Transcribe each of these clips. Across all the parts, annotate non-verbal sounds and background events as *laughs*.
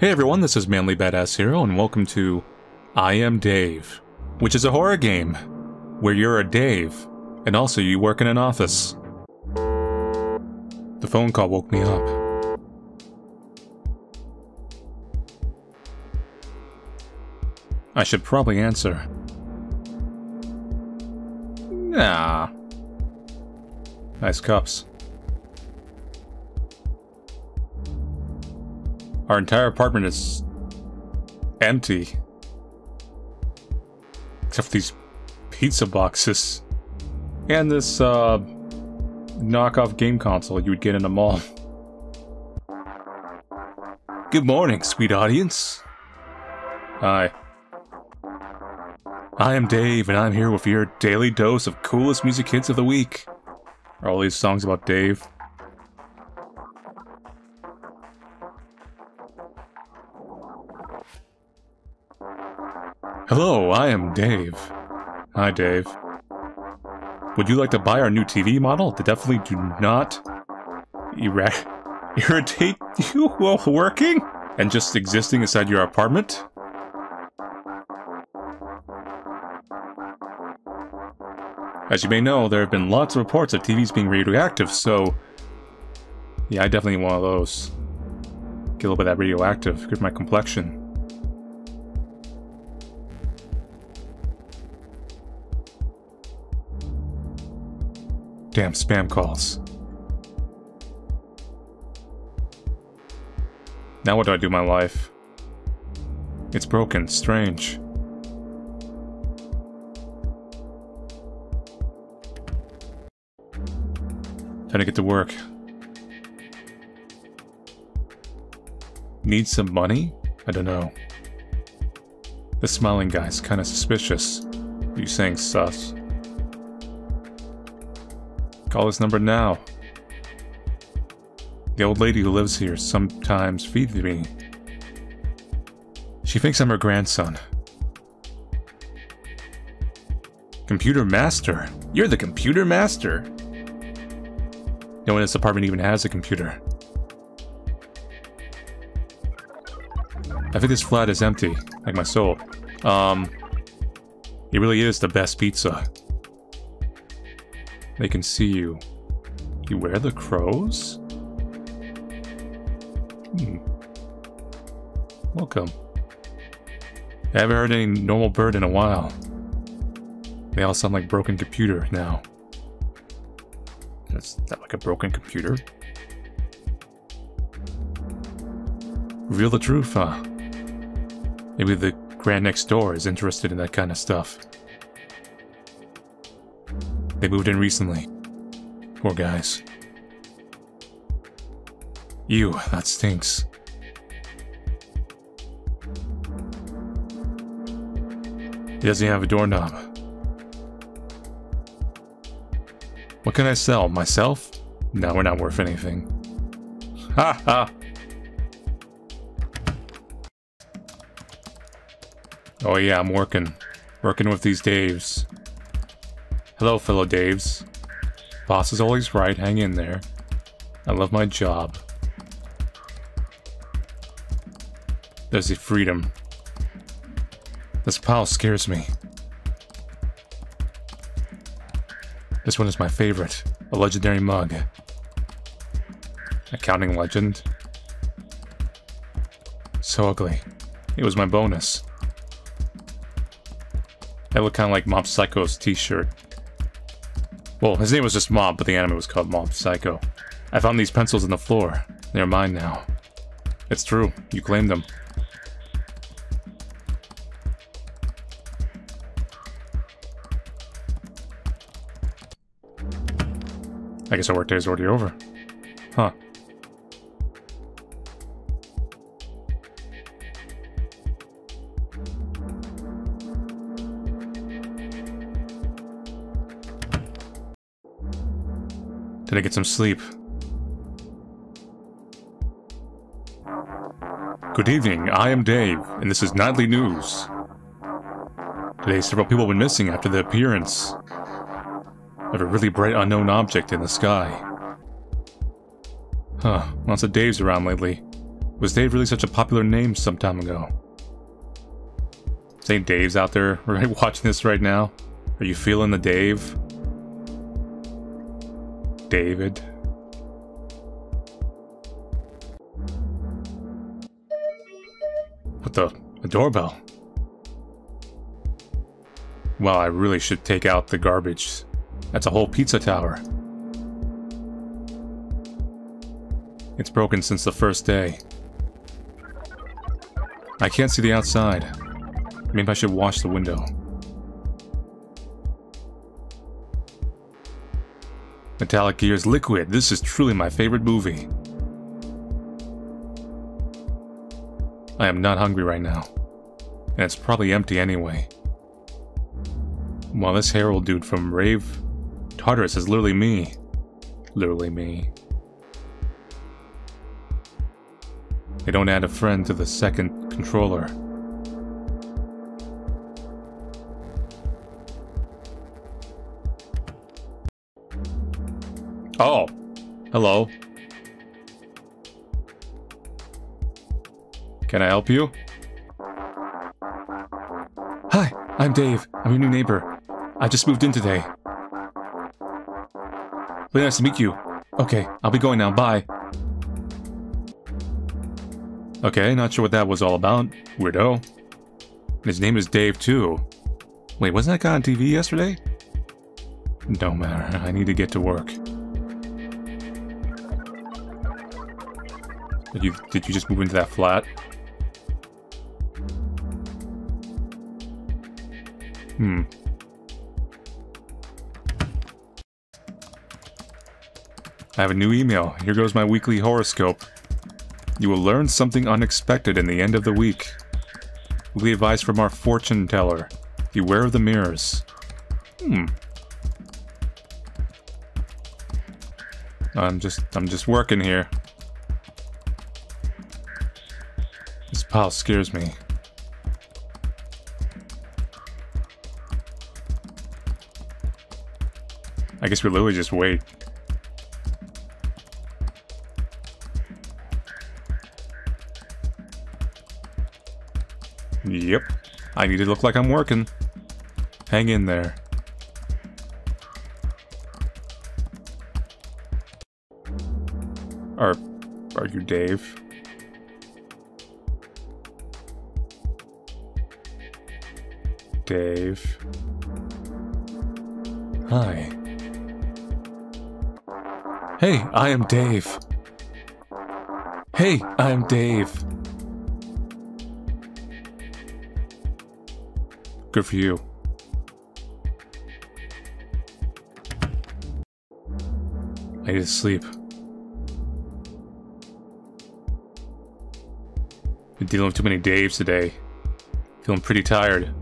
Hey everyone, this is Manly Badass Hero, and welcome to I Am Dave, which is a horror game where you're a Dave, and also you work in an office. The phone call woke me up. I should probably answer. Nah. Nice cups. Our entire apartment is empty. Except for these pizza boxes. And this, uh, knockoff game console you would get in a mall. Good morning, sweet audience. Hi. I am Dave, and I'm here with your daily dose of coolest music hits of the week. Are all these songs about Dave? I am Dave. Hi, Dave. Would you like to buy our new TV model? They definitely do not ira- *laughs* irritate you while working and just existing inside your apartment? As you may know, there have been lots of reports of TVs being radioactive, so... Yeah, I definitely need one of those. Get a little bit of that radioactive, good for my complexion. Damn spam calls. Now what do I do my life? It's broken, strange. Time to get to work. Need some money? I don't know. The smiling guy's kinda suspicious. Are you saying sus? Call this number now. The old lady who lives here sometimes feeds me. She thinks I'm her grandson. Computer master? You're the computer master? No one in this apartment even has a computer. I think this flat is empty, like my soul. Um, it really is the best pizza. They can see you. You wear the crows? Hmm. Welcome. I haven't heard any normal bird in a while. They all sound like broken computer now. Is that like a broken computer? Reveal the truth, huh? Maybe the grand next door is interested in that kind of stuff. They moved in recently. Poor guys. Ew, that stinks. He doesn't have a doorknob. What can I sell? Myself? No, we're not worth anything. Ha ha! Oh yeah, I'm working. Working with these Daves. Hello, fellow Daves. Boss is always right, hang in there. I love my job. There's the freedom. This pile scares me. This one is my favorite. A legendary mug. Accounting legend. So ugly. It was my bonus. I look kind of like Mob Psycho's t-shirt. Well, his name was just Mob, but the anime was called Mob Psycho. I found these pencils in the floor. They're mine now. It's true. You claimed them. I guess our workday is already over. Huh. I get some sleep? Good evening, I am Dave, and this is Nightly News. Today, several people been missing after the appearance of a really bright unknown object in the sky. Huh, lots of Daves around lately. Was Dave really such a popular name some time ago? St. Dave's out there right, *laughs* watching this right now. Are you feeling the Dave? David? What the? A doorbell? Well, I really should take out the garbage. That's a whole pizza tower. It's broken since the first day. I can't see the outside. Maybe I should wash the window. Metallic Gear's Liquid. This is truly my favorite movie. I am not hungry right now. And it's probably empty anyway. While this Harold dude from Rave Tartarus is literally me. Literally me. They don't add a friend to the second controller. Oh. Hello. Can I help you? Hi, I'm Dave. I'm your new neighbor. I just moved in today. Really nice to meet you. Okay, I'll be going now. Bye. Okay, not sure what that was all about. Weirdo. His name is Dave, too. Wait, wasn't that guy on TV yesterday? No matter, I need to get to work. Did you, did you just move into that flat? Hmm. I have a new email. Here goes my weekly horoscope. You will learn something unexpected in the end of the week. Weekly advice from our fortune teller. Beware of the mirrors. Hmm. I'm just I'm just working here. Oh, pile scares me. I guess we literally just wait. Yep. I need to look like I'm working. Hang in there. Are... are you Dave? Dave. Hi. Hey, I am Dave. Hey, I am Dave. Good for you. I need to sleep. Been dealing with too many Daves today. Feeling pretty tired.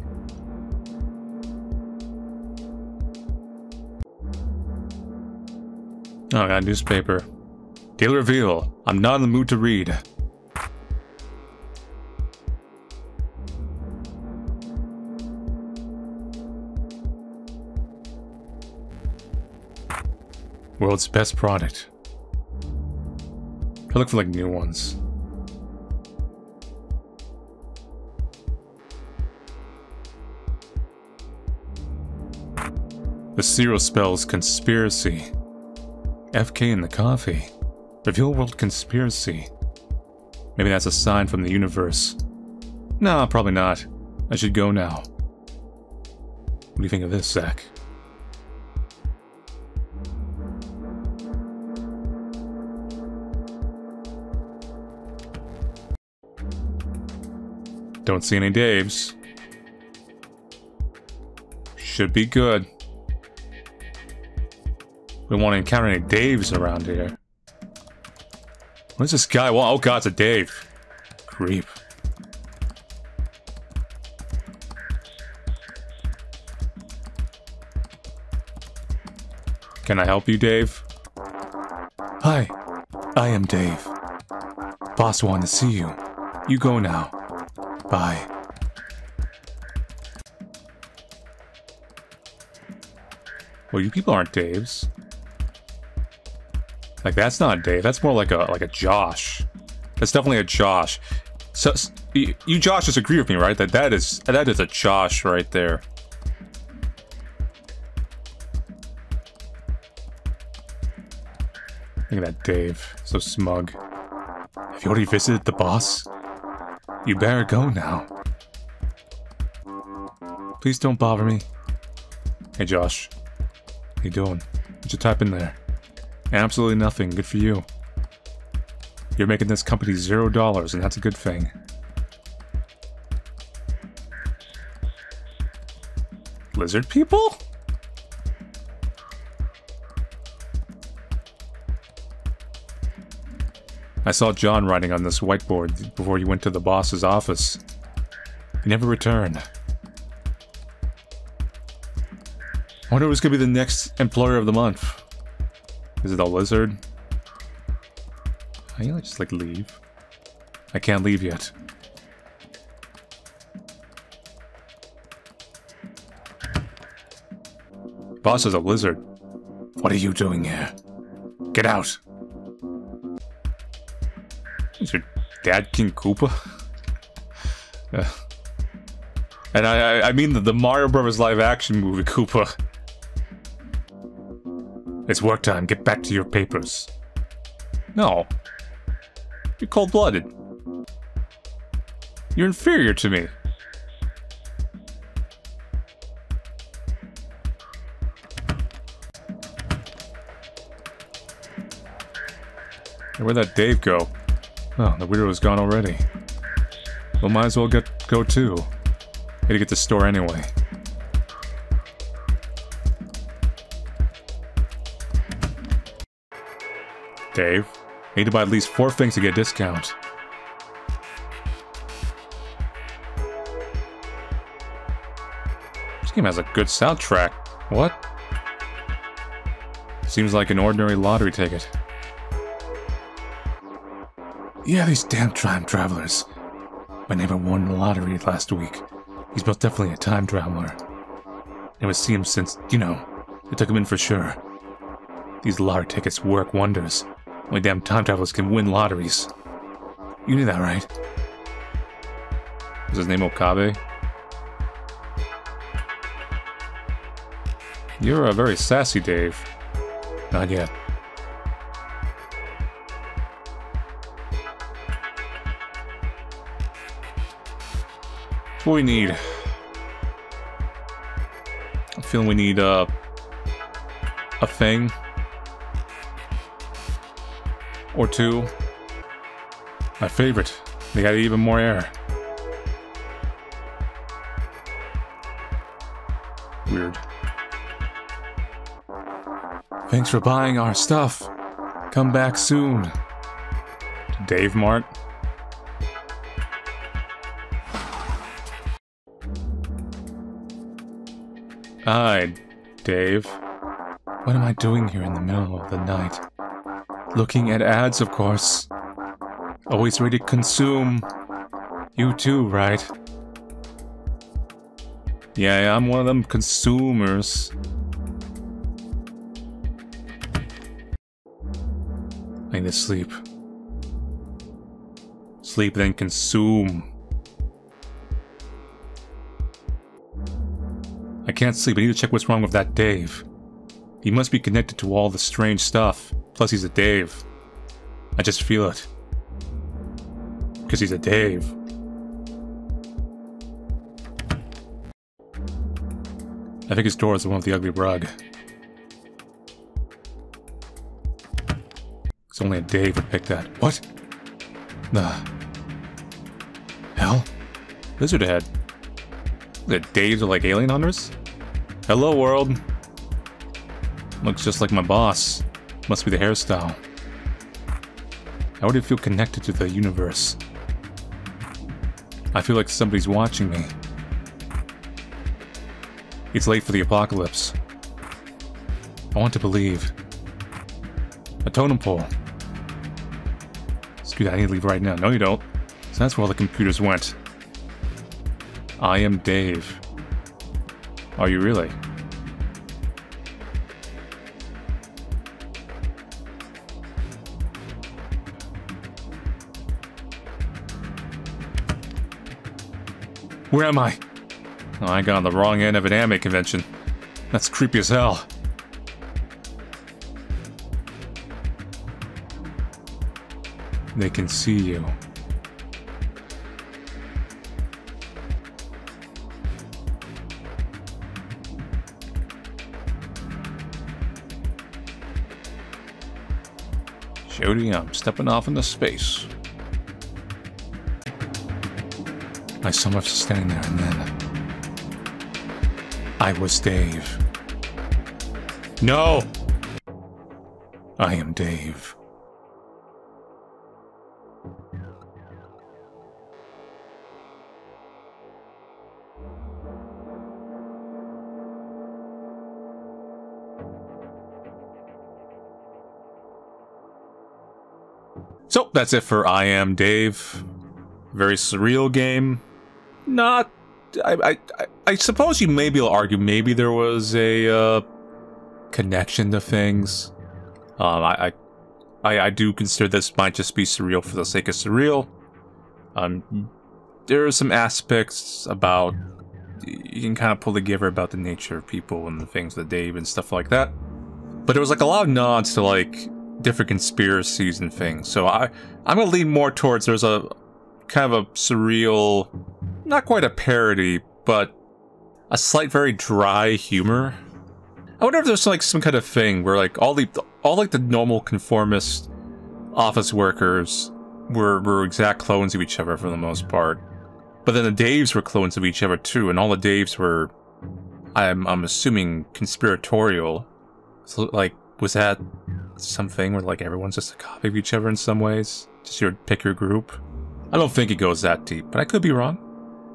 Oh, I got a newspaper. Daily reveal. I'm not in the mood to read. World's best product. I look for like new ones. The cereal spells conspiracy. FK in the coffee. Reveal world conspiracy. Maybe that's a sign from the universe. Nah, probably not. I should go now. What do you think of this, Zach? Don't see any Daves. Should be good. We to encounter any Daves around here. What is this guy want? Oh god, it's a Dave. Creep. Can I help you, Dave? Hi, I am Dave. Boss wanted to see you. You go now. Bye. Well, you people aren't Daves. Like that's not Dave. That's more like a like a Josh. That's definitely a Josh. So you, Josh, disagree with me, right? That that is that is a Josh right there. Look at that Dave, so smug. Have you already visited the boss? You better go now. Please don't bother me. Hey Josh, how you doing? What you type in there? Absolutely nothing. Good for you. You're making this company zero dollars, and that's a good thing. Lizard people? I saw John writing on this whiteboard before he went to the boss's office. He never returned. I wonder who's gonna be the next employer of the month. Is it a lizard? I just like leave? I can't leave yet. Boss is a lizard. What are you doing here? Get out! Is your dad King Koopa? *laughs* and I, I, mean the Mario Brothers live action movie Koopa. It's work time. Get back to your papers. No. You're cold-blooded. You're inferior to me. Where'd that Dave go? Oh, the weirdo's gone already. Well, might as well get go too. Gotta get to the store anyway. Dave. Need to buy at least four things to get a discount. This game has a good soundtrack. What? Seems like an ordinary lottery ticket. Yeah, these damn time travelers. My neighbor won the lottery last week. He's most definitely a time traveler. Never seen him since, you know, they took him in for sure. These lottery tickets work wonders. Only damn time travelers can win lotteries. You knew that, right? Is his name Okabe? You're a very sassy Dave. Not yet. what we need. I'm feeling we need uh, a thing or two. My favorite. They got even more air. Weird. Thanks for buying our stuff. Come back soon. Dave Mart. Hi, Dave. What am I doing here in the middle of the night? Looking at ads, of course. Always ready to consume. You too, right? Yeah, I'm one of them consumers. I need to sleep. Sleep, then consume. I can't sleep. I need to check what's wrong with that Dave. He must be connected to all the strange stuff. Plus, he's a Dave. I just feel it. Because he's a Dave. I think his door is the one with the ugly rug. It's only a Dave would pick that. What? The hell? Lizard head. The Daves are like alien hunters? Hello, world. Looks just like my boss. Must be the hairstyle. Would it feel connected to the universe? I feel like somebody's watching me. It's late for the apocalypse. I want to believe. A totem pole. Screw that, I need to leave right now. No, you don't. So that's where all the computers went. I am Dave. Are you really? Where am I? Oh, I got on the wrong end of an anime convention. That's creepy as hell. They can see you. Jody, I'm stepping off into space. Saw myself standing there and then... I was Dave. No! I am Dave. So that's it for I Am Dave. Very surreal game. Not. I, I, I suppose you maybe will argue maybe there was a uh, connection to things. Um, I, I, I do consider this might just be surreal for the sake of surreal. Um, there are some aspects about you can kind of pull together about the nature of people and the things that Dave and stuff like that. But there was like a lot of nods to like different conspiracies and things. So I I'm gonna lean more towards there's a kind of a surreal, not quite a parody, but a slight very dry humor. I wonder if there's like some kind of thing where like all the all like the normal conformist office workers were were exact clones of each other for the most part. But then the Daves were clones of each other too, and all the Daves were I'm I'm assuming conspiratorial. So like was that something where like everyone's just a copy of each other in some ways? Just your pick your group? I don't think it goes that deep, but I could be wrong.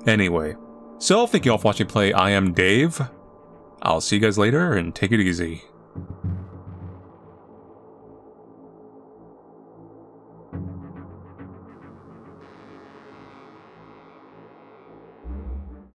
Anyway, so thank you all for watching play I Am Dave. I'll see you guys later and take it easy.